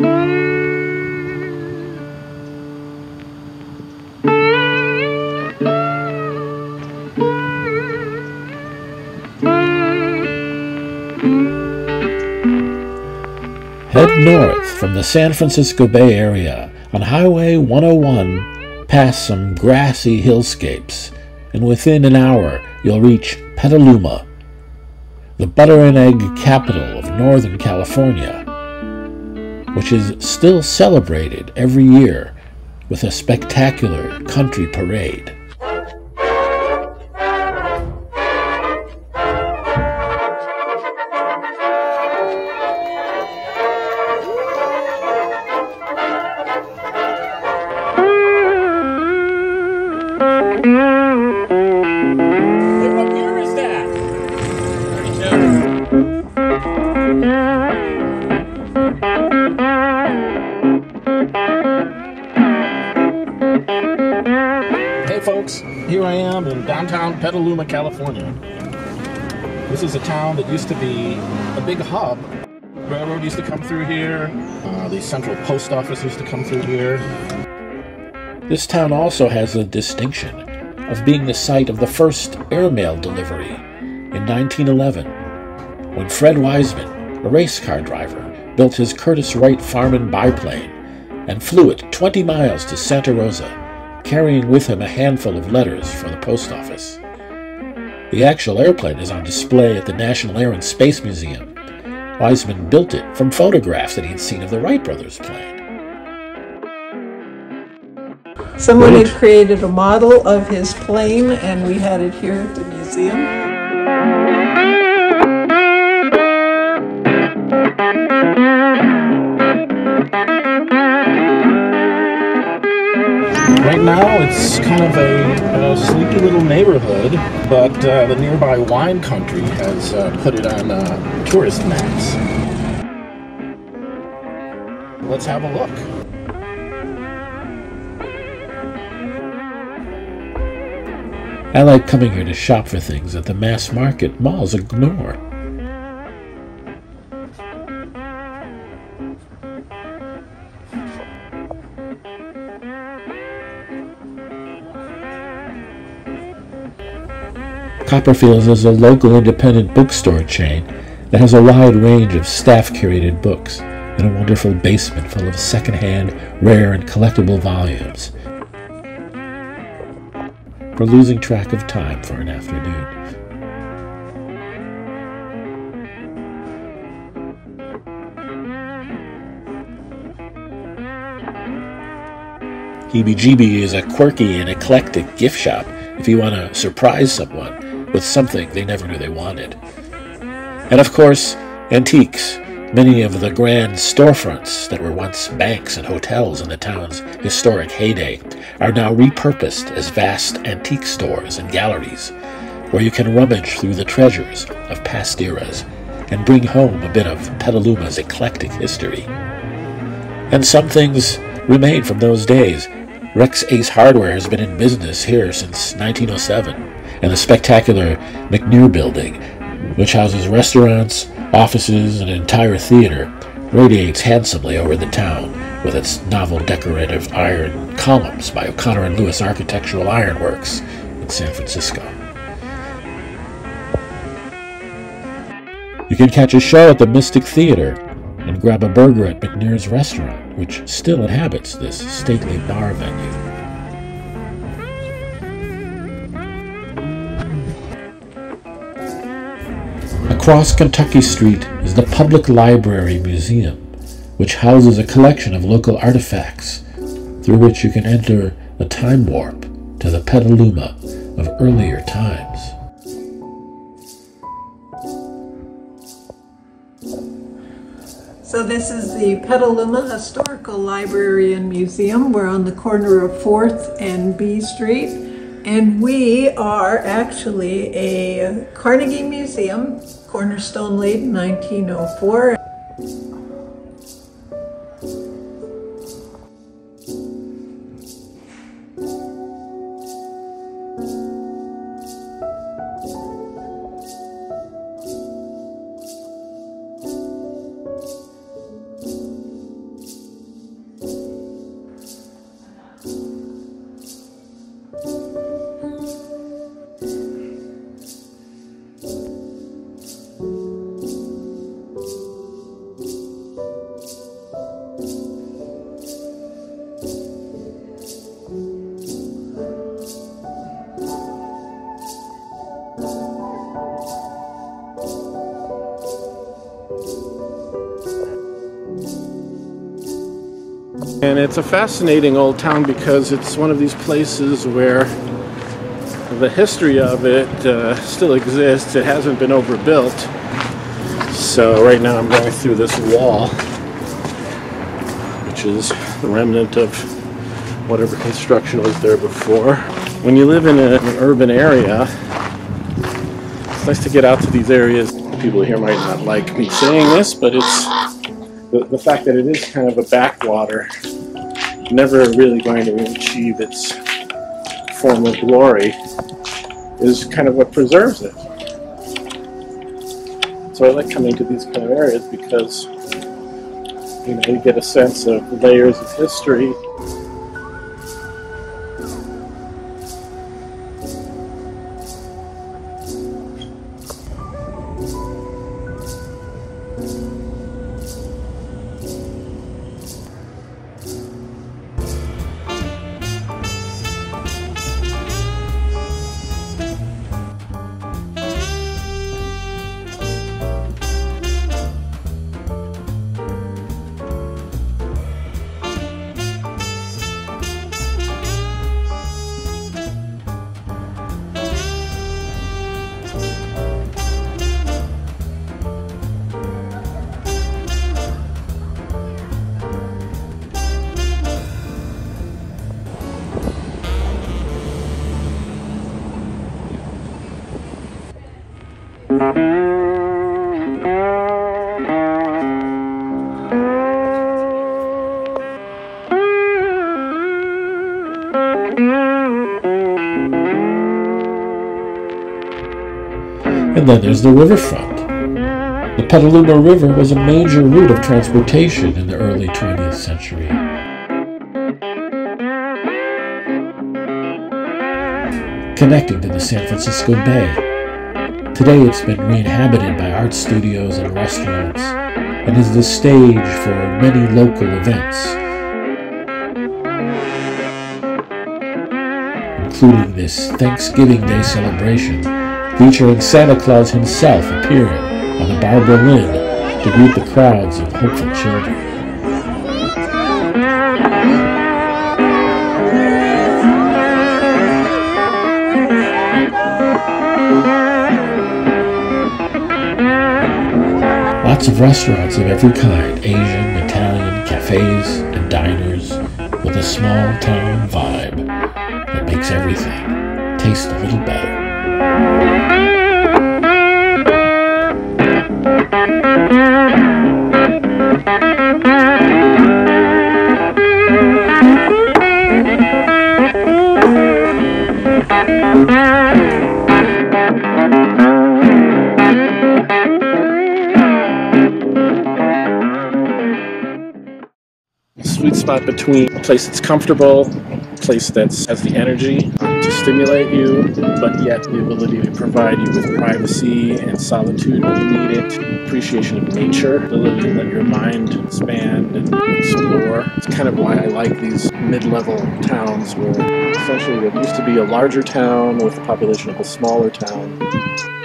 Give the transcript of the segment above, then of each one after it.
Head north from the San Francisco Bay Area on Highway 101 past some grassy hillscapes, and within an hour you'll reach Petaluma, the butter and egg capital of Northern California, which is still celebrated every year with a spectacular country parade. Here I am in downtown Petaluma, California. This is a town that used to be a big hub. Railroad used to come through here. Uh, the central post office used to come through here. This town also has the distinction of being the site of the first airmail delivery in 1911, when Fred Wiseman, a race car driver, built his Curtiss Wright Farman biplane and flew it 20 miles to Santa Rosa, carrying with him a handful of letters for the post office. The actual airplane is on display at the National Air and Space Museum. Wiseman built it from photographs that he had seen of the Wright brothers plane. Someone had created a model of his plane, and we had it here at the museum. It's kind of a, sleepy little neighborhood, but uh, the nearby wine country has uh, put it on uh, tourist maps. Let's have a look. I like coming here to shop for things that the mass market malls ignore. Copperfields is a local independent bookstore chain that has a wide range of staff curated books and a wonderful basement full of secondhand, rare, and collectible volumes for losing track of time for an afternoon. Heebie is a quirky and eclectic gift shop if you want to surprise someone with something they never knew they wanted. And of course, antiques. Many of the grand storefronts that were once banks and hotels in the town's historic heyday are now repurposed as vast antique stores and galleries where you can rummage through the treasures of past eras and bring home a bit of Petaluma's eclectic history. And some things remain from those days. Rex Ace Hardware has been in business here since 1907, and the spectacular McNear Building, which houses restaurants, offices, and an entire theater, radiates handsomely over the town with its novel decorative iron columns by O'Connor and Lewis Architectural Ironworks in San Francisco. You can catch a show at the Mystic Theater and grab a burger at McNear's restaurant, which still inhabits this stately bar venue. Across Kentucky Street is the Public Library Museum, which houses a collection of local artifacts through which you can enter a time warp to the Petaluma of earlier times. So this is the Petaluma Historical Library and Museum. We're on the corner of 4th and B Street. And we are actually a Carnegie Museum, Cornerstone in 1904. And it's a fascinating old town because it's one of these places where the history of it uh, still exists. It hasn't been overbuilt. So right now I'm going through this wall, which is the remnant of whatever construction was there before. When you live in a, an urban area, it's nice to get out to these areas. People here might not like me saying this, but it's the, the fact that it is kind of a backwater, never really going to achieve its former glory, is kind of what preserves it. So I like coming to these kind of areas because you know you get a sense of layers of history And then there's the riverfront. The Petaluma River was a major route of transportation in the early 20th century. Connecting to the San Francisco Bay. Today it's been re-inhabited by art studios and restaurants and is the stage for many local events, including this Thanksgiving Day celebration featuring Santa Claus himself appearing on the Barbara Lynn to greet the crowds of hopeful children. Lots of restaurants of every kind Asian, Italian, cafes, and diners with a small town vibe that makes everything taste a little better. Sweet spot between a place that's comfortable, a place that has the energy to stimulate you, but yet the ability to provide you with privacy and solitude when you need it, appreciation of nature, ability to let your mind expand and explore. It's kind of why I like these mid-level towns where essentially it used to be a larger town with the population of a smaller town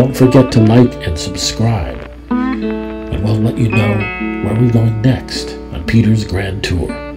Don't forget to like and subscribe, and we'll let you know where we're going next on Peter's Grand Tour.